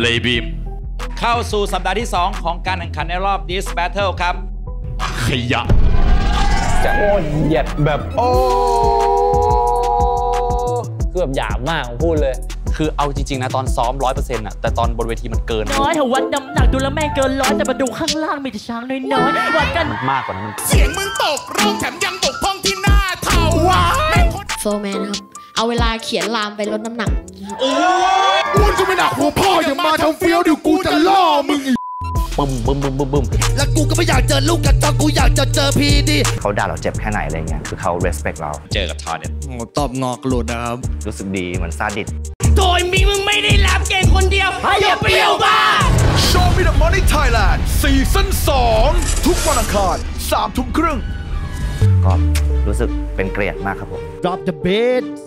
เลยบีม เข้าสู่สัปดาห์ที่ 2 ของการแข่งขันในรอบ This Battle ครับ ขยะจะโอนเหยียดแบบโอ้คือแบบหยาบมากผมพูดเลย คือเอาจริง ๆ นะ ตอนซ้อม100%อะแต่ตอนบนเวทีมันเกิน น้อยเถอะวัดน้ำหนักดูแล้วแม่งเกินร้อยแต่มาดูข้างล่างมีแต่ช้างน้อยๆวัดกันมันมากกว่านั้นมันเสียงมึงตกร่องแถมยังตกพ้องที่หน้าเท่าว่าแม่งโคตรโฟร์แมนครับ เอาเวลาเขียนลามไปลดน้ำหนักอ้วนก็ไม่หนักหัวพ่ออย่ามา ทำเฟี้ยวเดี๋ยวกูจะล่อมึงอีกบึ้มบึ้มบึ้มบึ้มบึ้มแล้วกูก็ไม่อยากเจอลูกกันตอนกูอยากจะเจอพีดีเขาด่าเราเจ็บแค่ไหนอะไรเงี้ยคือเขา respect เราเจอกับทอร์เนี่ยโอ้ตอบงอกหลุดนะครับ รู้สึกดีเหมือนซาดิสโดยมีมึงไม่ได้รับเก่งคนเดียวอย่าเปรี้ยวบ้า Show Me the Money Thailand ซีซั่น2ทุกวันอังคาร3ทุ่มครึ่งก็รู้สึกเป็นเกลียดมากครับผม Drop the beats